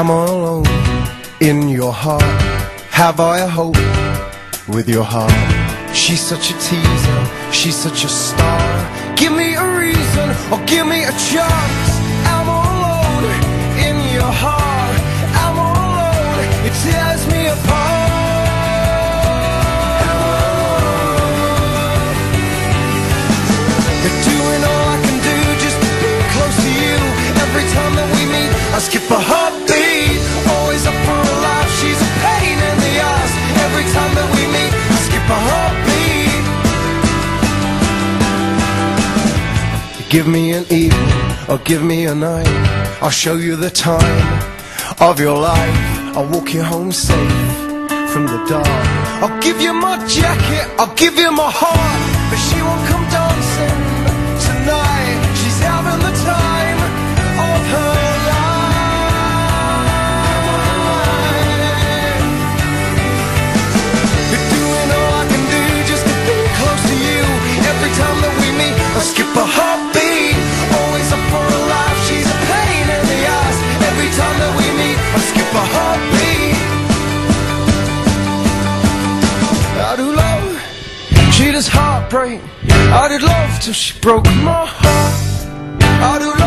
Am I alone in your heart? Have I a hope with your heart? She's such a teaser, she's such a star. Give me a reason or give me a chance. I'm I alone in your heart? I'm I alone? It tears me apart. Doing all I can do just close to you. Every time that we meet, I skip a heartbeat. Give me an evening or give me a night. I'll show you the time of your life. I'll walk you home safe from the dark. I'll give you my jacket, I'll give you my heart, but she won't I skip a heartbeat. I do love, she heartbreak. I did love till she broke my heart. I do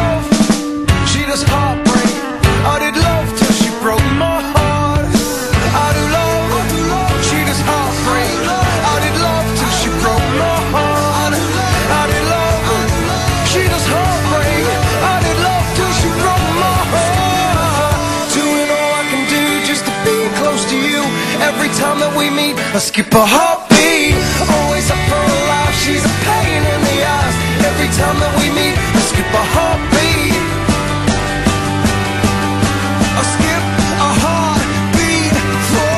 time that we meet, I skip a heartbeat. Always up for a laugh, she's a pain in the ass. Every time that we meet, I skip a heartbeat. I skip a heartbeat for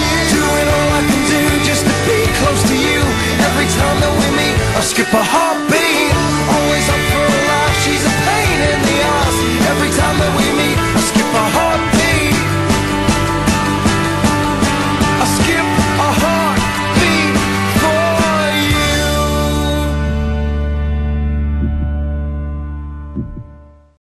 you. Doing all I can do just to be close to you. Every time that we meet, I skip a.